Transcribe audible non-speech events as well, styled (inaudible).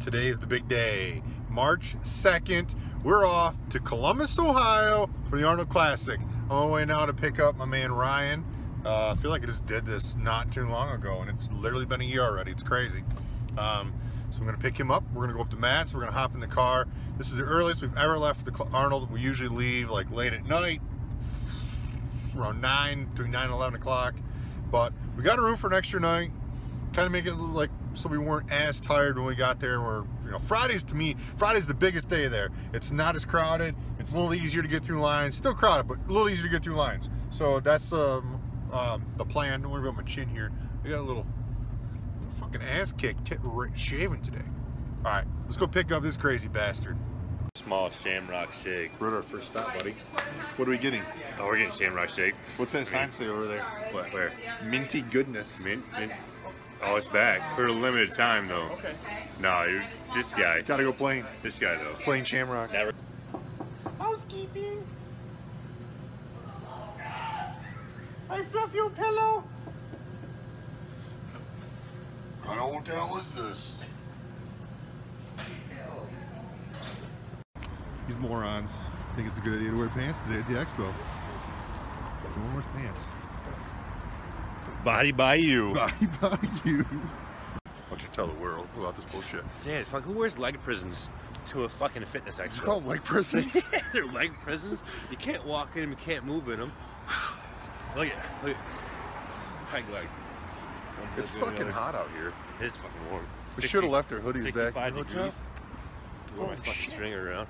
Today is the big day, March 2nd. We're off to Columbus, Ohio for the Arnold Classic. I'm on my way now to pick up my man Ryan. Uh, I feel like I just did this not too long ago, and it's literally been a year already. It's crazy. Um, so I'm gonna pick him up. We're gonna go up to Matt's. We're gonna hop in the car. This is the earliest we've ever left the Arnold. We usually leave like late at night, around 9, between 9 and 11 o'clock. But we got a room for an extra night. Kind of make it like so we weren't as tired when we got there. We're, you know, Fridays to me, Friday's the biggest day there. It's not as crowded. It's a little easier to get through lines. Still crowded, but a little easier to get through lines. So that's um, um, the plan. Don't worry about my chin here. I got a little, fucking ass kicked shaving today. All right, let's go pick up this crazy bastard. Small shamrock shake. We're at our first stop, buddy. What are we getting? Oh, we're getting shamrock shake. What's that sign say over there? What? Where? Minty goodness. Mint? mint? Oh, it's back for a limited time though. Okay. No, you're, this guy. Gotta go plain. This guy though. Plain shamrock. Never. Housekeeping. I fluff your pillow. What kind of hotel is this? These morons think it's a good idea to wear pants today at the expo. No one wears pants. Body by you. (laughs) Body by you. Why don't you tell the world about this bullshit? Dad, fuck, who wears leg prisons to a fucking fitness expo? It's called leg prisons. (laughs) They're leg prisons. You can't walk in them, you can't move in them. Look at, look at, peg leg. it's fucking hot out here. It is fucking warm. We should have left our hoodies back 65 at the hotel. degrees. Wear my fucking shit. stringer around.